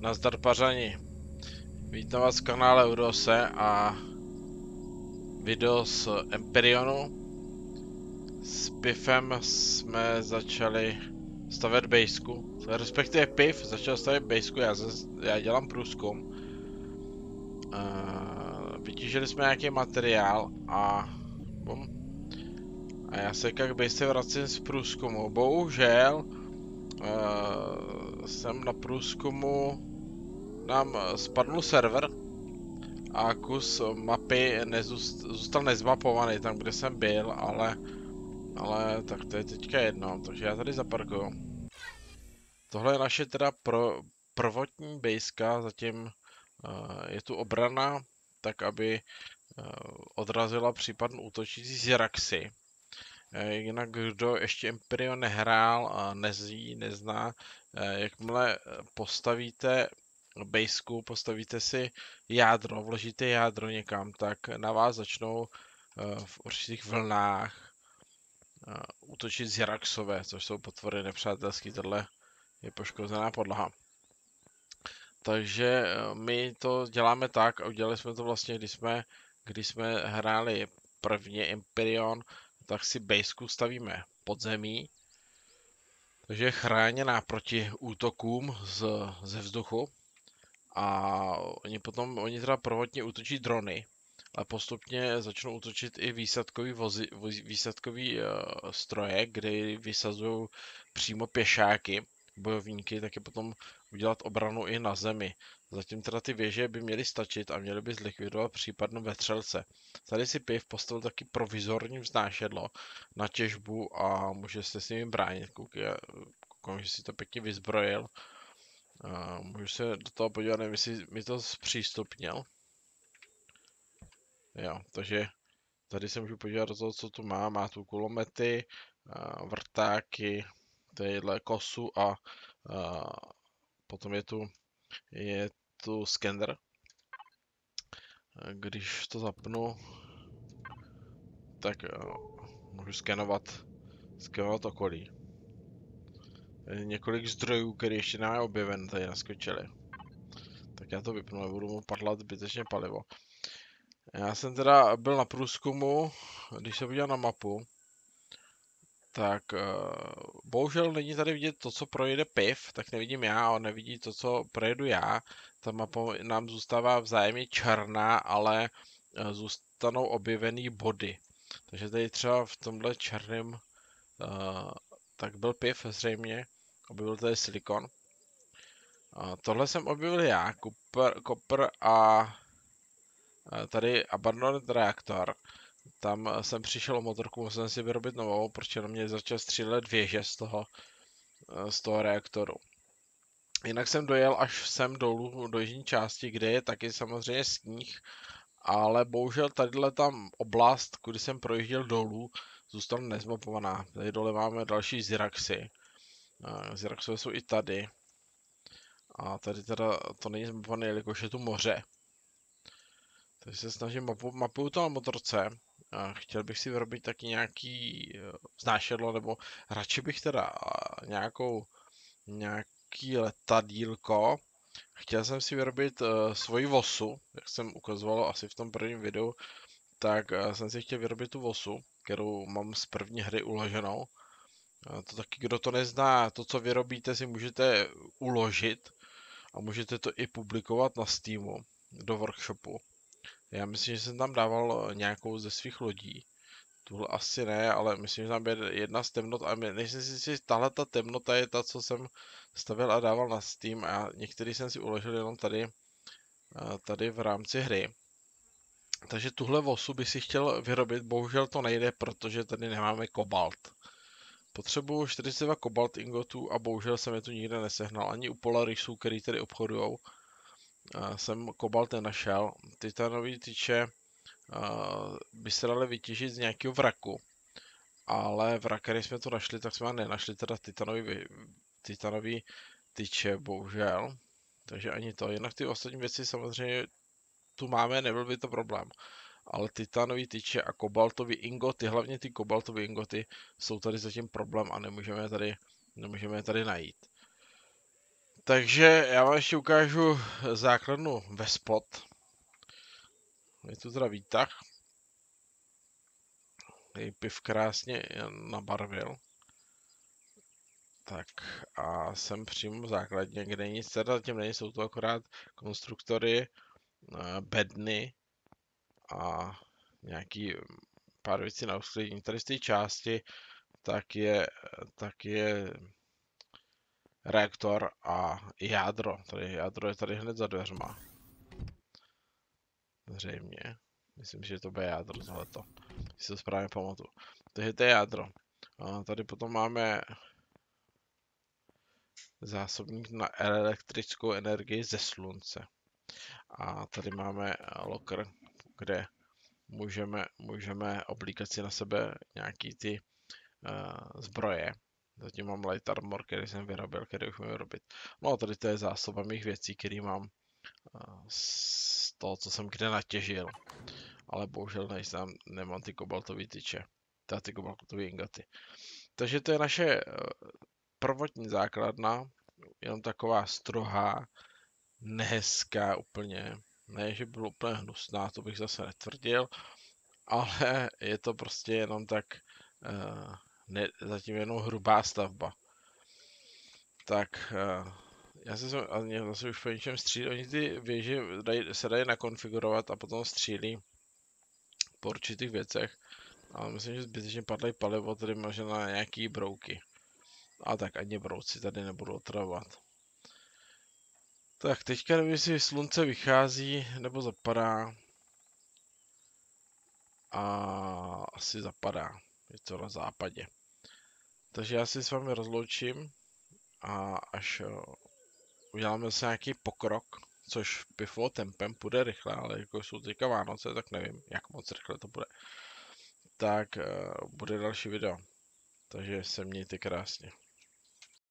Nazdar pařani. Vítám vás v kanále Urose a video z Empyrionu. S Pifem jsme začali stavět bejsku, respektive Pif začal stavět bejsku, já, já dělám průzkum. Uh, vytížili jsme nějaký materiál a bum. A já se jak bejse vracím z průzkumu. Bohužel uh, jsem na průzkumu nám spadl server a kus mapy nezůst, zůstal nezmapovaný tam, kde jsem byl, ale, ale tak to je teďka jedno, takže já tady zaparkuju. Tohle je naše teda pro, prvotní bejska, zatím uh, je tu obrana, tak aby uh, odrazila případnou útočící z Raxy. Jinak kdo ještě Empyrean nehrál a nezví, nezná, jakmile postavíte baseu, postavíte si jádro, vložíte jádro někam, tak na vás začnou uh, v určitých vlnách uh, útočit ziraxové, což jsou potvory nepřátelský. Tohle je poškozená podlaha. Takže uh, my to děláme tak a udělali jsme to vlastně, když jsme, když jsme hráli prvně Imperion, tak si baseu stavíme pod zemí, takže je chráněná proti útokům z, ze vzduchu. A oni potom, oni teda prvotně útočí drony, ale postupně začnou útočit i výsadkový, vozy, výsadkový uh, stroje, kdy vysazují přímo pěšáky, bojovníky, tak je potom udělat obranu i na zemi. Zatím teda ty věže by měly stačit a měly by zlikvidovat případnou vetřelce. Tady si Piv postavil taky provizorní vznášedlo na těžbu a může se s nimi bránit. Koukám, že si to pěkně vyzbrojil. Uh, můžu se do toho podívat, nevím, jestli mi to zpřístupnil. Jo, takže tady se můžu podívat do toho, co tu má. Má tu kulomety, uh, vrtáky, tadyhle kosu a uh, potom je tu, je tu skener. Když to zapnu, tak můžu skenovat, skenovat okolí několik zdrojů, které ještě nemáme objeven, tady naskočili. Tak já to vypnu, nebudu mu padlat zbytečně palivo. Já jsem teda byl na průzkumu, když se podíval na mapu, tak uh, bohužel není tady vidět to, co projede PIV, tak nevidím já, on nevidí to, co projedu já. Ta mapa nám zůstává vzájemně černá, ale uh, zůstanou objevený body. Takže tady třeba v tomhle černém, uh, tak byl PIV zřejmě, Objevil tady silikon. A tohle jsem objevil já, Cooper, Copper a tady Abandoned Reaktor. Tam jsem přišel o motorku, musel jsem si vyrobit novou, protože na mě začal střílet věže z toho, z toho reaktoru. Jinak jsem dojel až sem dolů do jižní části, kde je taky samozřejmě sníh, ale bohužel tadyhle tam oblast, kudy jsem projížděl dolů, zůstala nezmapovaná. Tady dole máme další Ziraxy. Ziraxové jsou i tady. A tady teda to není zmapované, jelikož je tu moře. Takže se snažím mapu, mapuju to na motorce. A chtěl bych si vyrobit taky nějaký eh, znášedlo, nebo radši bych teda nějakou, nějaký letadílko. Chtěl jsem si vyrobit uh, svoji vosu, jak jsem ukazoval asi v tom prvním videu, tak uh, jsem si chtěl vyrobit tu vosu, kterou mám z první hry uloženou. A to taky, kdo to nezná, to, co vyrobíte, si můžete uložit a můžete to i publikovat na Steamu do workshopu. Já myslím, že jsem tam dával nějakou ze svých lodí. Tuhle asi ne, ale myslím, že tam je jedna z temnot a nejsem si si, tahle ta temnota je ta, co jsem stavil a dával na Steam a některý jsem si uložil jenom tady, tady v rámci hry. Takže tuhle vosu by si chtěl vyrobit, bohužel to nejde, protože tady nemáme kobalt. Potřebuju 42 kobalt ingotů a bohužel jsem je tu nikde nesehnal. Ani u Polarisů, který tady obchodujou, jsem kobalt nenašel. Titanový tyče by se dali vytěžit z nějakého vraku. Ale vrak, který jsme to našli, tak jsme nenašli teda titanový, titanový tyče, bohužel. Takže ani to. Jinak ty ostatní věci samozřejmě tu máme, nebyl by to problém ale titanový tyče a kobaltový ingoty, hlavně ty kobaltové ingoty, jsou tady zatím problém a nemůžeme je tady, nemůžeme je tady najít. Takže já vám ještě ukážu základnu ve spot. Je tu teda výtah. Jej piv krásně nabarvil. Tak a jsem přímo v základně, kde nic teda zatím není, jsou to akorát konstruktory, eh, bedny a nějaký pár věcí na uskladnění. Tady z té části tak je, tak je reaktor a jádro. Tady jádro je tady hned za dveřma. Zřejmě. Myslím, že to bude jádro tohleto. Když se správně pamatuju. Takže to je jádro. A tady potom máme zásobník na elektrickou energii ze slunce. A tady máme locker, kde můžeme, můžeme oblíkat si na sebe nějaký ty uh, zbroje. Zatím mám light armor, který jsem vyrobil, který už můžu vyrobit. No a tady to je zásoba mých věcí, který mám uh, z toho, co jsem kde natěžil. Ale bohužel nejsem, nemám ty kobaltové tyče. Teda ty kobaltové ingaty. Takže to je naše uh, prvotní základna, jenom taková strohá, nehezká úplně. Ne, že bylo úplně hnusná, to bych zase netvrdil, ale je to prostě jenom tak uh, ne, zatím jenom hrubá stavba. Tak uh, já se jsem, a mě zase už po něčem střílí, oni ty věže daj, se dají nakonfigurovat a potom střílí po určitých věcech. Ale myslím, že zbytečně padly palivo tady možná na nějaký brouky. A tak ani brouci tady nebudu otravovat. Tak teďka nevím, jestli slunce vychází nebo zapadá. A asi zapadá. Je to na západě. Takže já si s vámi rozloučím a až uděláme se nějaký pokrok, což pifo tempem půjde rychle, ale jako jsou teďka Vánoce, tak nevím, jak moc rychle to bude. Tak uh, bude další video. Takže se mějte krásně.